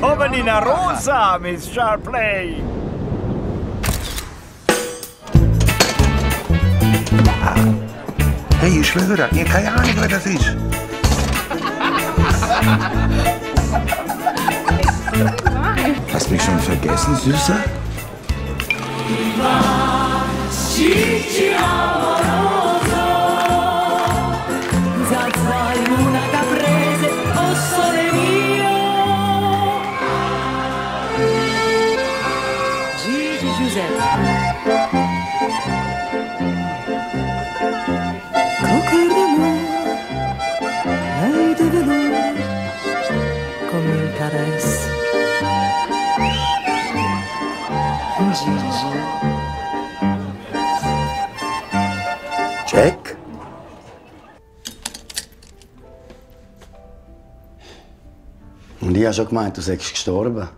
willkommen in Arosa, Miss Sharpley. Hey, ich schwöre, ihr keine Ahnung, wer das ist. Hast mich schon vergessen, Süßer? Habe schon gemeint, du seist gestorben.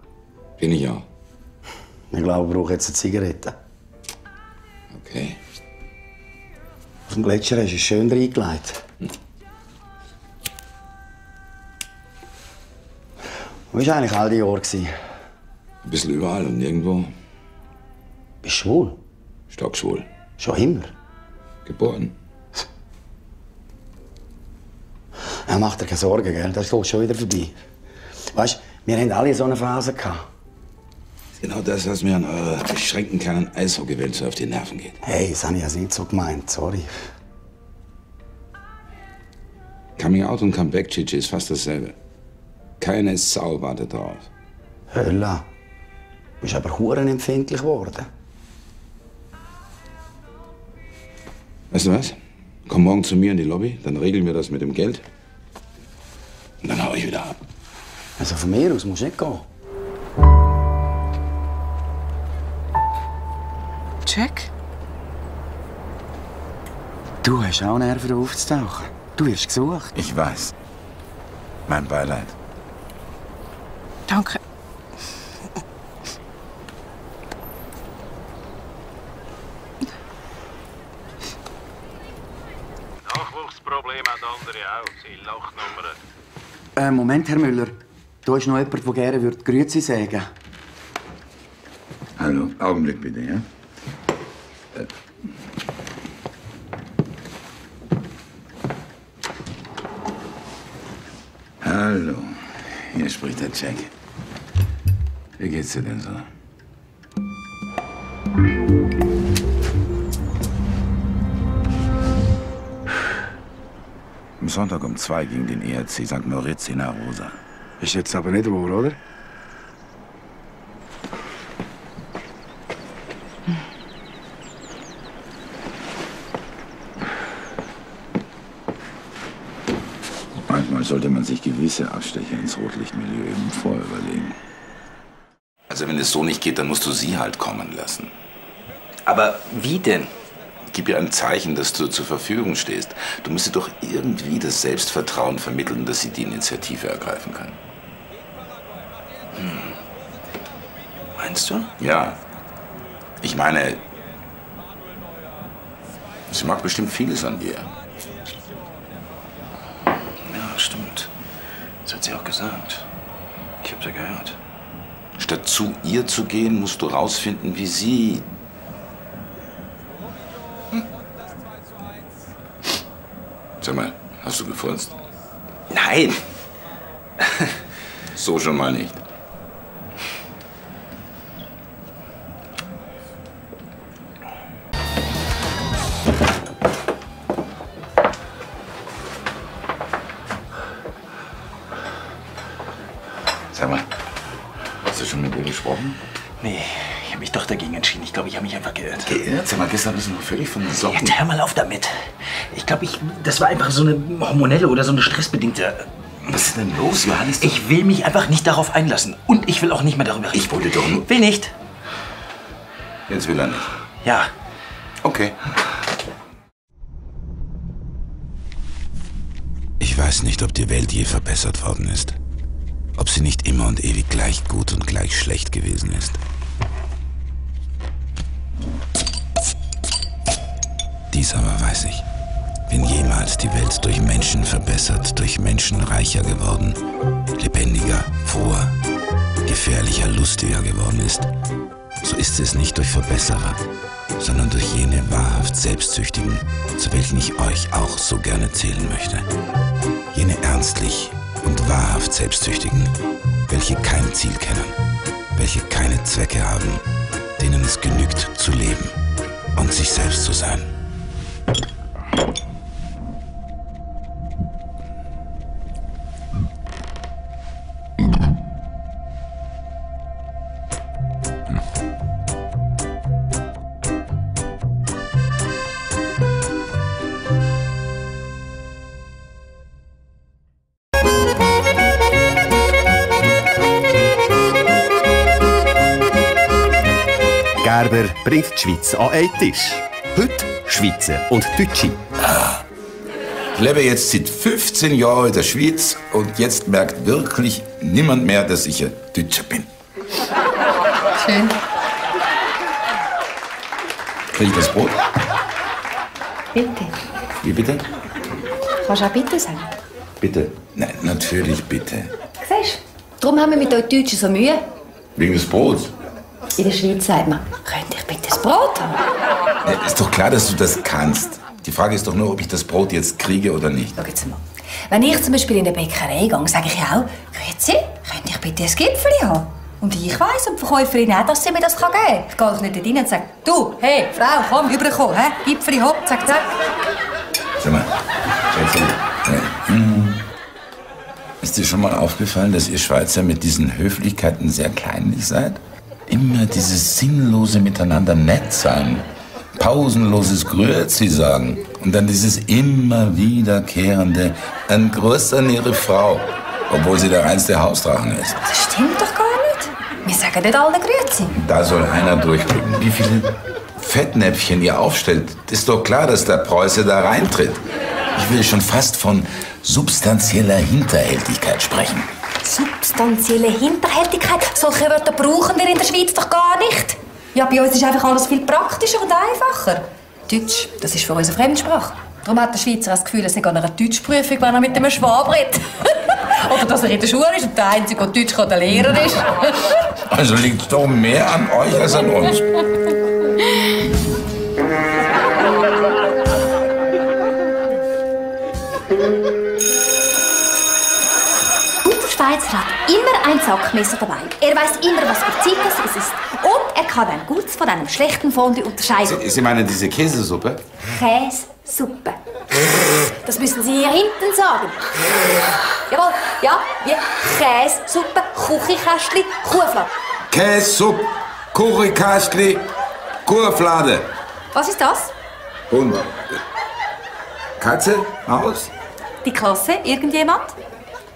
Bin ich auch. Ich glaube, ich brauche jetzt eine Zigarette. Okay. Auf dem Gletscher hast du es schön reingelegt. Wo war eigentlich all die Jahre? Ein bisschen überall und nirgendwo. Bist du schwul? Stockschwul. Schon immer? Geboren. Ja, mach dir keine Sorgen, gell? Das geht schon wieder vorbei. Weißt du, wir haben alle so eine Phase gehabt. Genau das, was mir an eurer beschränkten kleinen Eishockeywelt so auf die Nerven geht. Hey, das habe ich also nicht so gemeint, sorry. Coming Out und Comeback, Gigi, ist fast dasselbe. Keine Sau wartet drauf. Hölla. Du bist aber hurenempfindlich geworden. Weißt du was? Komm morgen zu mir in die Lobby, dann regeln wir das mit dem Geld. Und dann hau ich wieder ab. Also von mir aus musst du nicht gehen. Jack? Du hast auch Nerven aufzutauchen. Du wirst gesucht. Ich weiß. Mein Beileid. Danke. Nachwuchsproblem hat andere auch. Sie Lachnummern. Äh, Moment, Herr Müller. Da ist noch jemand, der gerne würde Grüezi sagen Hallo, Augenblick bitte, ja? Äh. Hallo, hier spricht der Jack. Wie geht's dir denn so? Am Sonntag um zwei ging den ERC St. Moritz in Arosa. Ist jetzt aber nicht wahr, oder? Manchmal sollte man sich gewisse Abstecher ins Rotlichtmilieu eben vorüberlegen. Also wenn es so nicht geht, dann musst du sie halt kommen lassen. Aber wie denn? Gib ihr ein Zeichen, dass du zur Verfügung stehst. Du musst ihr doch irgendwie das Selbstvertrauen vermitteln, dass sie die Initiative ergreifen kann. Meinst du? Ja. Ich meine, sie mag bestimmt vieles an dir. Ja, stimmt. Das hat sie auch gesagt. Ich hab's ja gehört. Statt zu ihr zu gehen, musst du rausfinden, wie sie. Hm. Sag mal, hast du gefurzt? Nein! So schon mal nicht. Dagegen entschieden. Ich glaube, ich habe mich einfach geirrt. Geirrt? Sag mal, gestern bist du noch völlig von den Socken. Jetzt hör mal auf damit. Ich glaube, ich, das war einfach so eine hormonelle oder so eine stressbedingte. Was ist denn los, Johannes? Ich will mich einfach nicht darauf einlassen. Und ich will auch nicht mehr darüber reden. Ich wollte doch nur. Will nicht. Jetzt will er nicht. Ja. Okay. Ich weiß nicht, ob die Welt je verbessert worden ist. Ob sie nicht immer und ewig gleich gut und gleich schlecht gewesen ist. Dies aber weiß ich. Wenn jemals die Welt durch Menschen verbessert, durch Menschen reicher geworden, lebendiger, froher, gefährlicher, lustiger geworden ist, so ist es nicht durch Verbesserer, sondern durch jene wahrhaft Selbstsüchtigen, zu welchen ich euch auch so gerne zählen möchte. Jene ernstlich und wahrhaft Selbstsüchtigen, welche kein Ziel kennen, welche keine Zwecke haben, denen es genügt zu leben und sich selbst zu sein. Gerber bringt die Schweiz an einen Tisch. Heute Schweizer und Deutsche. Ich lebe jetzt seit 15 Jahren in der Schweiz und jetzt merkt wirklich niemand mehr, dass ich ein Deutscher bin. Schön. Krieg ich das Brot? Bitte. Wie bitte? Kannst du auch bitte sagen? Bitte. Nein, natürlich bitte. Siehst du? Darum haben wir mit euch Deutschen so Mühe. Wegen des Brots. In der Schweiz sagt man, könnte ich bitte das Brot haben? Ja, ist doch klar, dass du das kannst. Die Frage ist doch nur, ob ich das Brot jetzt kriege oder nicht. Schau jetzt mal. Wenn ich zum Beispiel in eine Bäckerei gehe, sage ich auch, Grüezi, könnte ich bitte ein Gipfeli haben? Und ich weiss und die Verkäuferin auch, dass sie mir das geben kann. Ich gehe doch nicht rein und sage, du, hey, Frau, komm, rüberkommen, hä? Gipfeli, hopp, zack, zack. Sag mal, äh, hm, ist dir schon mal aufgefallen, dass ihr Schweizer mit diesen Höflichkeiten sehr kleinlich seid? Immer dieses sinnlose Miteinander nett sein, pausenloses Grüezi sagen und dann dieses immer wiederkehrende ein Gruß an ihre Frau, obwohl sie der reinste Hausdrachen ist. Das stimmt doch gar nicht. Wir sagen nicht alle Grüezi. Da soll einer durchblicken. Wie viele Fettnäpfchen ihr aufstellt, ist doch klar, dass der Preuße da reintritt. Ich will schon fast von substanzieller Hinterhältigkeit sprechen. Substanzielle Hinterhältigkeit. Solche Wörter brauchen wir in der Schweiz doch gar nicht. Ja, bei uns ist einfach alles viel praktischer und einfacher. Deutsch, das ist für uns eine Fremdsprache. Darum hat der Schweizer das Gefühl, er sei an einer Deutschprüfung, wenn er mit einem Schwab redet. Oder dass er in der Schule ist und der Einzige, der Deutsch kann, der Lehrer ist. Also liegt es doch mehr an euch als an uns. Schweizer hat immer ein Sackmesser dabei. Er weiß immer, was für Zitas es ist. Und er kann ein gutes von einem schlechten Fondue unterscheiden. Sie, Sie meinen diese Käsesuppe? Käsesuppe. Das müssen Sie hier hinten sagen. Jawohl, ja, wie Käsesuppe, Küchenkästchen, Kuhfladen. Käsesuppe, Kurikastli, Kurflade. Was ist das? Hund. Katze, Maus. Die Klasse, irgendjemand?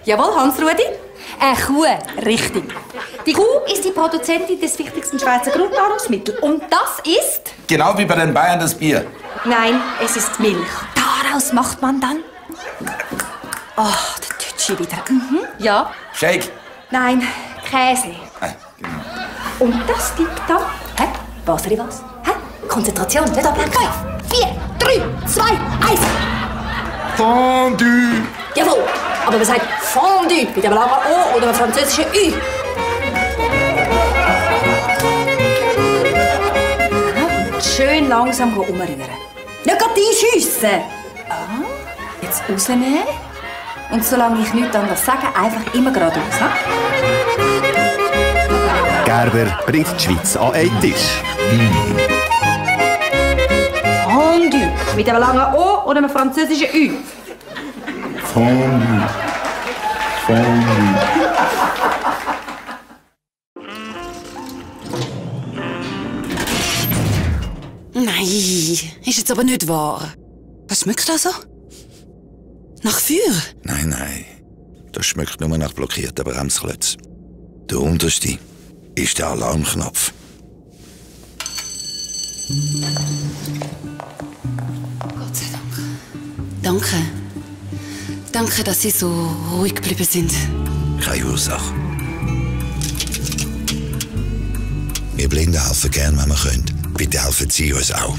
Jawohl, Hans-Rudi? Eine Kuh, richtig. Die Kuh ist die Produzentin des wichtigsten Schweizer Grundnahrungsmittels. Und das ist... Genau wie bei den Bayern das Bier. Nein, es ist Milch. Daraus macht man dann... Oh, der Deutsche wieder. Mhm, ja. Shake. Nein, Käse. Ah, genau. Und das gibt dann... Hä? Was, oder was? Hä? Konzentration, nicht ablenken. Vier, drei, zwei, eins. Fondue. Jawohl, aber man sagt Fondue mit einem langen O oder einem französischen Ü. Und Schön langsam umrühren. Nicht gerade einschiessen. Ah, jetzt rausnehmen. Und solange ich nichts anderes sage, einfach immer geradeaus. ha? Gerber bringt die Schweiz an einen Tisch. Fondue mit einem langen O oder einem französischen Ü. Fondue. Fondue. Nein, ist jetzt aber nicht wahr. Was schmeckt das so? Nach Feuer? Nein, nein. Das schmeckt nur nach blockierten Bremsklötzen. Der unterste ist der Alarmknopf. Gott sei Dank. Danke. Danke, dass Sie so ruhig geblieben sind. Keine Ursache. Wir Blinden helfen gern, wenn wir können. Bitte helfen Sie uns auch.